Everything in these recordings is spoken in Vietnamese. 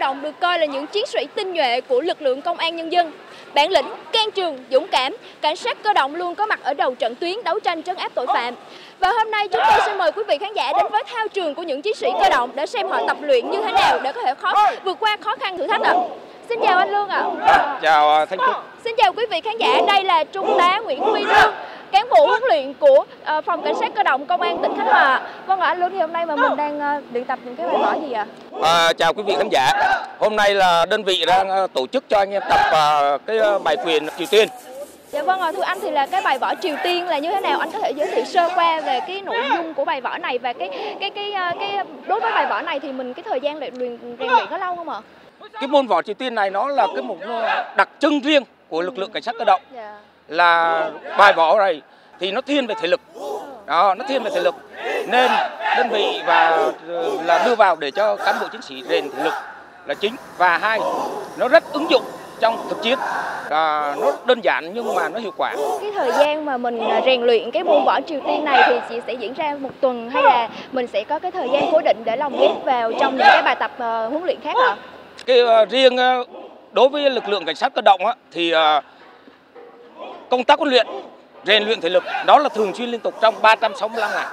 động được coi là những chiến sĩ tinh nhuệ của lực lượng công an nhân dân. Bản lĩnh, can trường, dũng cảm, cảnh sát cơ động luôn có mặt ở đầu trận tuyến đấu tranh trấn áp tội phạm. Và hôm nay chúng tôi xin mời quý vị khán giả đến với thao trường của những chiến sĩ cơ động để xem họ tập luyện như thế nào để có thể khó vượt qua khó khăn thử thách ạ. Xin chào anh Lương ạ. À, chào à, Thanh Trúc. Xin chào quý vị khán giả, đây là Trung tá Nguyễn Huy Lương, cán bộ huấn luyện của uh, phòng cảnh sát cơ động công an tỉnh Khánh Hòa. Vâng ạ, anh Lương thì hôm nay mà mình đang uh, luyện tập những cái bài võ gì ạ? À, chào quý vị khán giả. Hôm nay là đơn vị đang uh, tổ chức cho anh em tập uh, cái bài quyền Triều Tiên. Dạ vâng ạ, thưa anh thì là cái bài võ Triều Tiên là như thế nào? Anh có thể giới thiệu sơ qua về cái nội dung của bài võ này và cái cái cái cái đối với bài võ này thì mình cái thời gian luyện luyện rèn luyện có lâu không ạ? Cái môn võ Triều Tiên này nó là cái một đặc trưng riêng của lực lượng cảnh sát cơ động. Dạ. Là bài võ này thì nó thiên về thể lực. Đó, nó thiên về thể lực. Nên đơn vị và là đưa vào để cho cán bộ chiến sĩ rèn thể lực là chính và hai nó rất ứng dụng trong thực chiến à, nó đơn giản nhưng mà nó hiệu quả cái thời gian mà mình rèn luyện cái môn võ triều tiên này thì chỉ sẽ diễn ra một tuần hay là mình sẽ có cái thời gian cố định để lồng ghép vào trong những cái bài tập uh, huấn luyện khác ạ cái uh, riêng uh, đối với lực lượng cảnh sát cơ động á, thì uh, công tác huấn luyện rèn luyện thể lực đó là thường xuyên liên tục trong 365 ngày.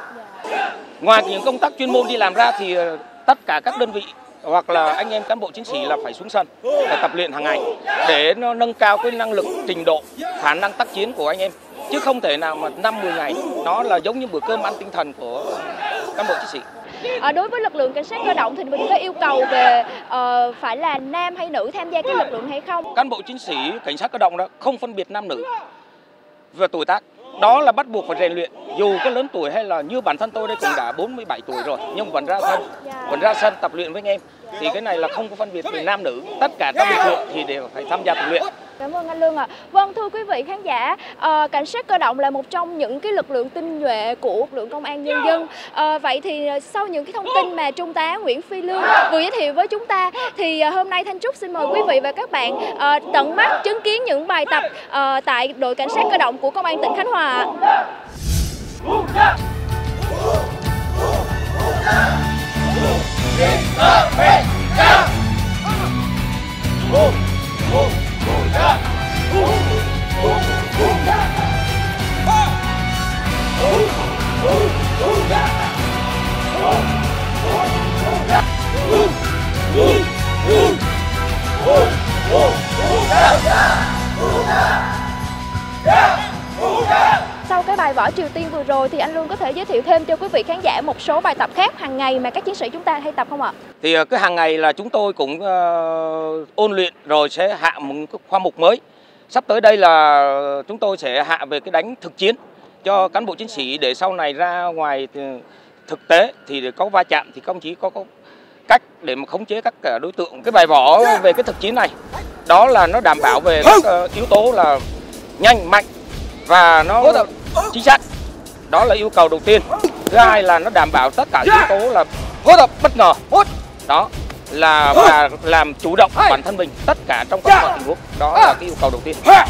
Ngoài những công tác chuyên môn đi làm ra thì uh, tất cả các đơn vị hoặc là anh em cán bộ chiến sĩ là phải xuống sân và tập luyện hàng ngày để nó nâng cao cái năng lực trình độ khả năng tác chiến của anh em. Chứ không thể nào mà năm 10 ngày nó là giống như bữa cơm ăn tinh thần của cán bộ chiến sĩ. À, đối với lực lượng cảnh sát cơ động thì mình có yêu cầu về uh, phải là nam hay nữ tham gia cái lực lượng hay không? Cán bộ chiến sĩ cảnh sát cơ động đó không phân biệt nam nữ và tuổi tác. Đó là bắt buộc phải rèn luyện. Dù có lớn tuổi hay là như bản thân tôi đây cũng đã 47 tuổi rồi, nhưng vẫn ra sân, vẫn ra sân tập luyện với anh em. Thì cái này là không có phân biệt về nam nữ. Tất cả các lực lượng thì đều phải tham gia tập luyện. Cảm ơn anh Lương ạ. À. Vâng thưa quý vị khán giả, à, cảnh sát cơ động là một trong những cái lực lượng tinh nhuệ của lực lượng công an nhân dân. À, vậy thì sau những cái thông tin mà trung tá Nguyễn Phi Lương vừa giới thiệu với chúng ta thì hôm nay Thanh Trúc xin mời quý vị và các bạn à, tận mắt chứng kiến những bài tập à, tại đội cảnh sát cơ động của công an tỉnh Khánh Hòa. Sau Tiên vừa rồi thì anh Lương có thể giới thiệu thêm cho quý vị khán giả một số bài tập khác hàng ngày mà các chiến sĩ chúng ta hay tập không ạ? Thì ờ, cái hàng ngày là chúng tôi cũng uh, ôn luyện rồi sẽ hạ một khoa mục mới. Sắp tới đây là chúng tôi sẽ hạ về cái đánh thực chiến cho cán bộ chiến sĩ để sau này ra ngoài thực tế thì có va chạm thì công chí có, có cách để mà khống chế các đối tượng. Cái bài võ về cái thực chiến này đó là nó đảm bảo về các uh, yếu tố là nhanh, mạnh và nó chính xác đó là yêu cầu đầu tiên. Thứ hai là nó đảm bảo tất cả yếu tố là phối hợp bất ngờ. Đó là và làm chủ động bản thân mình tất cả trong các mọi tình huống. Đó là cái yêu cầu đầu tiên. Yeah!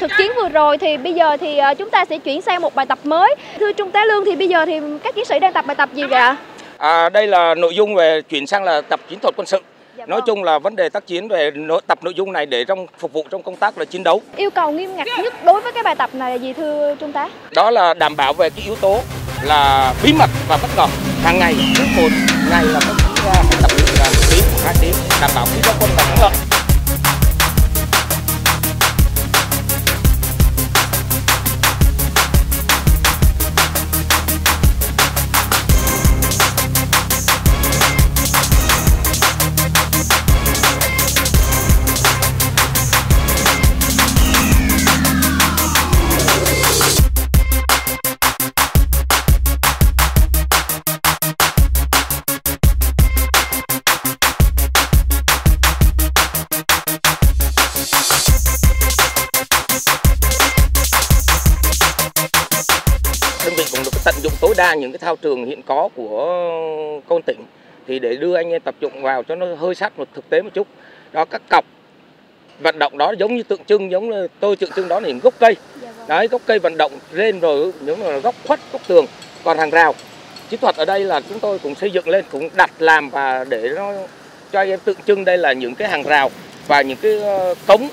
Thực chiến vừa rồi thì bây giờ thì ờ, chúng ta sẽ chuyển sang một bài tập mới. Thưa Trung tá Lương thì bây giờ thì các chiến sĩ đang tập bài tập gì vậy ạ? À, đây là nội dung về chuyển sang là tập chiến thuật quân sự. Dạ Nói vâng. chung là vấn đề tác chiến về tập nội dung này để trong phục vụ trong công tác là chiến đấu. Yêu cầu nghiêm ngặt nhất đối với cái bài tập này là gì thưa Trung tá? Đó là đảm bảo về cái yếu tố là bí mật và bất ngờ. Hàng ngày cứ một ngày là các ra tập luyện là một tiếng, hai tiếng đảm bảo khi có quân đa những cái thao trường hiện có của công tỉnh thì để đưa anh em tập trung vào cho nó hơi sát một thực tế một chút. Đó các cọc vận động đó giống như tượng trưng giống như tôi tượng trưng đó là những gốc cây. Dạ vâng. đấy gốc cây vận động lên rồi những là góc khuất góc tường còn hàng rào. Chiến thuật ở đây là chúng tôi cũng xây dựng lên cũng đặt làm và để nó cho anh em tượng trưng đây là những cái hàng rào và những cái ờ, cống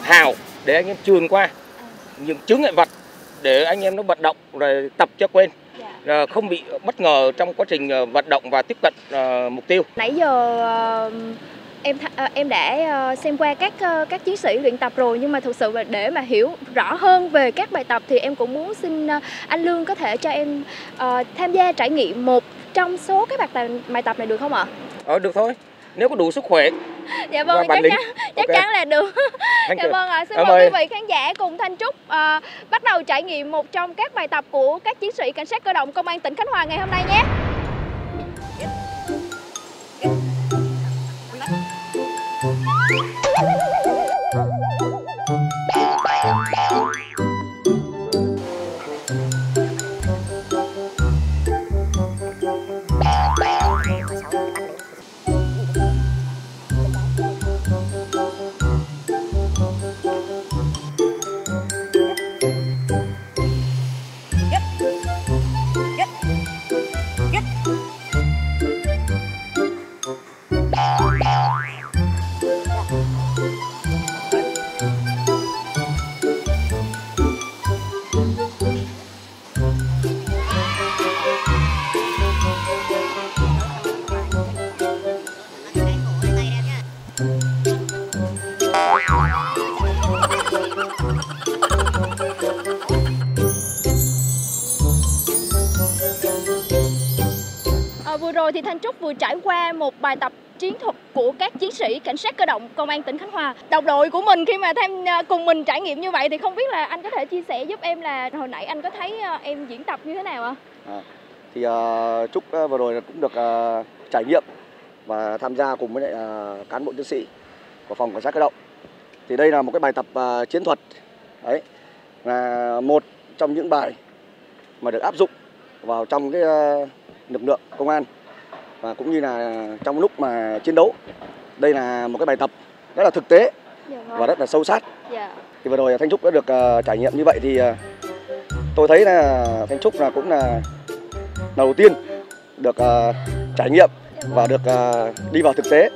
hào để anh em truyền qua. Những chướng ngại vật để anh em nó vận động rồi tập cho quên Dạ. Không bị bất ngờ trong quá trình ờ, vận động và tiếp cận ờ, mục tiêu Nãy giờ ờ, em em đã xem qua các các chiến sĩ luyện tập rồi nhưng mà thực sự là để mà hiểu rõ hơn về các bài tập thì em cũng muốn xin anh Lương có thể cho em tham gia trải nghiệm một trong số các bài tập bài tập này được không ạ? ờ, được thôi nếu có đủ sức khỏe Dạ vâng, bản chắc chắn chắc Ok. chắn là được. Thank Dạ you. vâng ạ, xin mời quý vị khán giả cùng Thanh Trúc ờ, bắt đầu trải nghiệm một trong các bài tập của các chiến sĩ cảnh sát cơ động công an tỉnh Khánh Hòa ngày hôm nay nhé. Vừa rồi thì Thanh Trúc vừa trải qua một bài tập chiến thuật của các chiến sĩ cảnh sát cơ động công an tỉnh Khánh Hòa. Đồng đội của mình khi mà tham à, cùng mình trải nghiệm như vậy thì không biết là anh có thể chia sẻ giúp em là hồi nãy anh có thấy à, em diễn tập như thế nào ạ? À, thì uh, Trúc uh, vừa rồi cũng được uh, trải nghiệm và tham gia cùng với lại, uh, cán bộ chiến sĩ của phòng cảnh sát cơ động thì đây là một cái bài tập uh, chiến thuật đấy là một trong những bài mà được áp dụng vào trong cái uh, lực lượng công an. Và cũng như là trong lúc mà chiến đấu đây là một cái bài tập rất là thực tế Dạ và rất là sâu sát. Dạ. thì vừa rồi Thanh Trúc đã được ờ, trải nghiệm như vậy thì ờ, tôi thấy là Thanh Trúc là cũng là lần đầu tiên được ờ, trải nghiệm và được đi vào thực tế.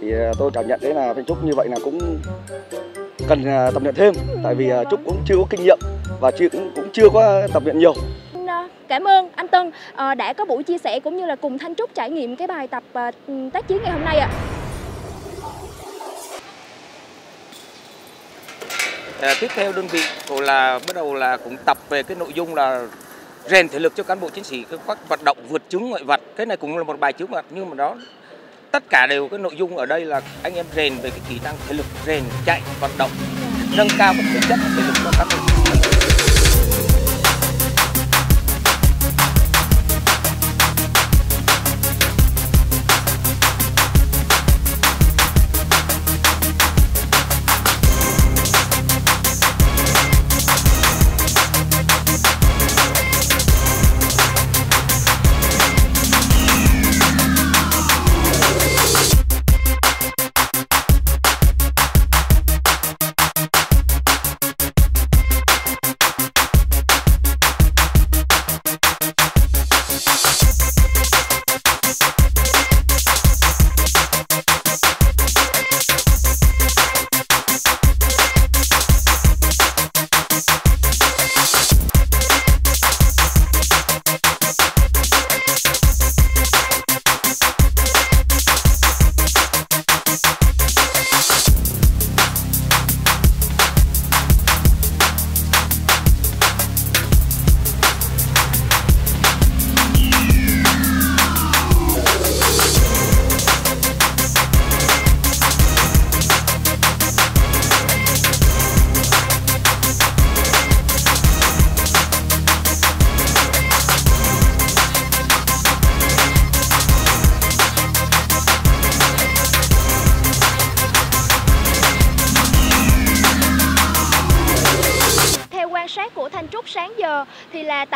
Thì tôi cảm nhận thấy là Thanh Trúc như vậy là cũng cần tập luyện thêm. Tại vì Trúc cũng chưa có kinh nghiệm và chưa cũng, cũng chưa có tập luyện nhiều Cảm ơn anh Tân ờ, đã có buổi chia sẻ cũng như là cùng Thanh Trúc trải nghiệm cái bài tập ờ, tác chiến ngày hôm nay ạ. À, tiếp theo đơn vị cũng là bắt đầu là cũng tập về cái nội dung là rèn thể lực cho cán bộ chiến sĩ các vận động vượt chứng ngoại vật cái này cũng là một bài chứng vật nhưng mà đó tất cả đều cái nội dung ở đây là anh em rèn về cái kỹ năng thể lực rèn chạy vận động nâng cao cái thể chất thể lực cho cán bộ chiến sĩ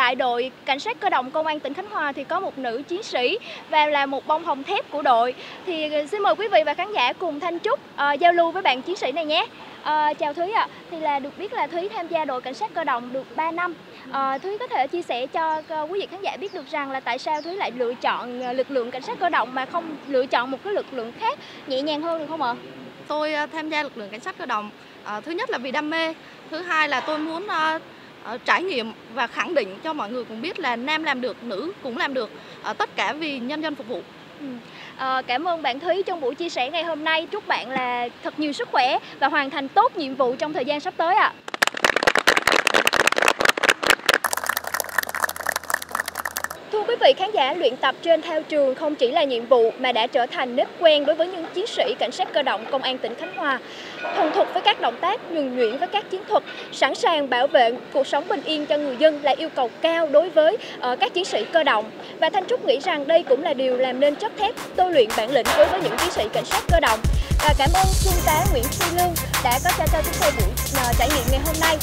tại đội cảnh sát cơ động công an tỉnh Khánh Hòa thì có một nữ chiến sĩ và là một bông hồng thép của đội. Thì ờ, xin mời quý vị và khán giả cùng Thanh Trúc uh, giao lưu với bạn chiến sĩ này nhé. À, chào Thúy ạ, à. thì là được biết là Thúy tham gia đội cảnh sát cơ động được 3 năm. À, Thúy có thể chia sẻ cho quý vị khán giả biết được rằng là tại sao Thúy lại lựa chọn lực lượng cảnh sát cơ động mà không lựa chọn một cái lực lượng khác nhẹ nhàng hơn được không ạ? Tôi tham gia lực lượng cảnh sát cơ động à, thứ nhất là vì đam mê, thứ hai là tôi muốn Ờ, trải nghiệm và khẳng định cho mọi người cũng biết là nam làm được, nữ cũng làm được, ờ, tất cả vì nhân dân phục vụ. Ừ. À, cảm ơn bạn Thúy trong buổi chia sẻ ngày hôm nay. Chúc bạn là thật nhiều sức khỏe và hoàn thành tốt nhiệm vụ trong thời gian sắp tới ạ. À. Thưa quý vị khán giả, luyện tập trên thao trường không chỉ là nhiệm vụ mà đã trở thành nếp quen đối với những chiến sĩ cảnh sát cơ động công an tỉnh Khánh Hòa. Thuần thục với các động tác, nhuần nhuyễn với các chiến thuật, sẵn sàng bảo vệ cuộc sống bình yên cho người dân là yêu cầu cao đối với uh, các chiến sĩ cơ động. Và Thanh Trúc nghĩ rằng đây cũng là điều làm nên chất thép tôi luyện bản lĩnh đối với những chiến sĩ cảnh sát cơ động. Và cảm ơn Trung tá Nguyễn Phi Lương đã có cho cho chúng tôi buổi uh, trải nghiệm ngày hôm nay.